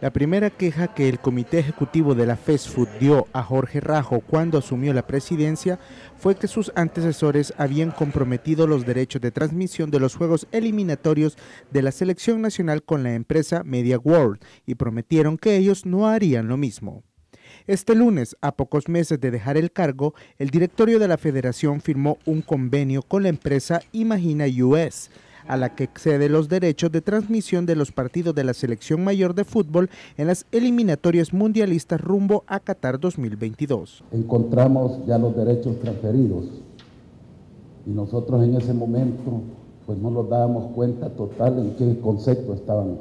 La primera queja que el Comité Ejecutivo de la Food dio a Jorge Rajo cuando asumió la presidencia fue que sus antecesores habían comprometido los derechos de transmisión de los juegos eliminatorios de la selección nacional con la empresa Media World y prometieron que ellos no harían lo mismo. Este lunes, a pocos meses de dejar el cargo, el directorio de la federación firmó un convenio con la empresa Imagina US, a la que excede los derechos de transmisión de los partidos de la selección mayor de fútbol en las eliminatorias mundialistas rumbo a Qatar 2022. Encontramos ya los derechos transferidos y nosotros en ese momento pues no nos dábamos cuenta total en qué concepto estaban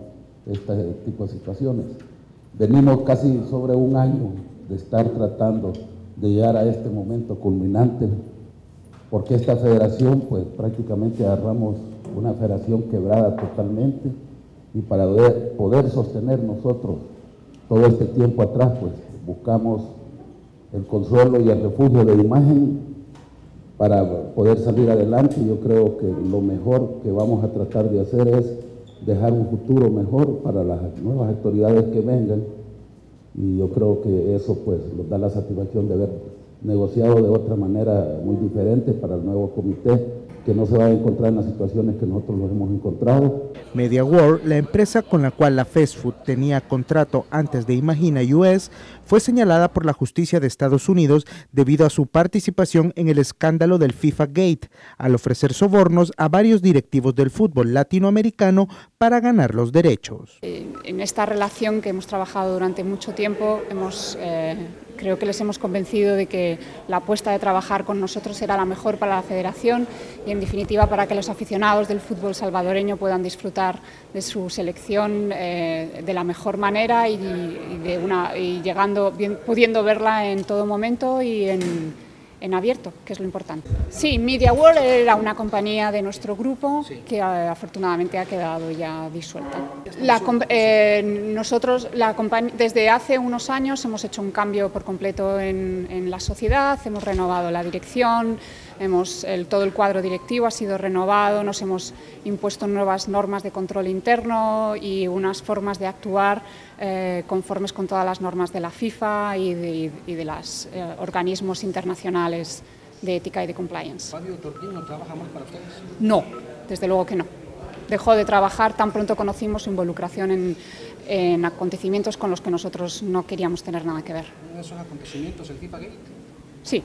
este tipo de situaciones. Venimos casi sobre un año de estar tratando de llegar a este momento culminante, porque esta federación pues prácticamente agarramos una federación quebrada totalmente y para poder, sostener nosotros todo este tiempo atrás, pues buscamos el consuelo y el refugio de imagen para poder salir adelante. Yo creo que lo mejor que vamos a tratar de hacer es dejar un futuro mejor para las nuevas autoridades que vengan y yo creo que eso pues nos da la satisfacción de haber negociado de otra manera muy diferente para el nuevo comité que no se va a encontrar en las situaciones que nosotros nos hemos encontrado. Media World, la empresa con la cual la Fast Food tenía contrato antes de Imagina US, fue señalada por la justicia de Estados Unidos debido a su participación en el escándalo del FIFA Gate, al ofrecer sobornos a varios directivos del fútbol latinoamericano para ganar los derechos. Eh, en esta relación que hemos trabajado durante mucho tiempo, hemos... Eh, Creo que les hemos convencido de que la apuesta de trabajar con nosotros era la mejor para la federación y, en definitiva, para que los aficionados del fútbol salvadoreño puedan disfrutar de su selección eh, de la mejor manera y, llegando, pudiendo verla en todo momento y en en abierto, que es lo importante. Sí, Media World era una compañía de nuestro grupo que eh, afortunadamente ha quedado ya disuelta. La, eh, nosotros la desde hace unos años hemos hecho un cambio por completo en, en la sociedad, hemos renovado la dirección, hemos, el, todo el cuadro directivo ha sido renovado, nos hemos impuesto nuevas normas de control interno y unas formas de actuar eh, conformes con todas las normas de la FIFA y de, y de los eh, organismos internacionales de ética y de compliance. ¿Fabio Torquín no trabaja más para ustedes? No, desde luego que no. Dejó de trabajar tan pronto conocimos su involucración en, en acontecimientos con los que nosotros no queríamos tener nada que ver. ¿Esos acontecimientos el FIFA Gate? Sí,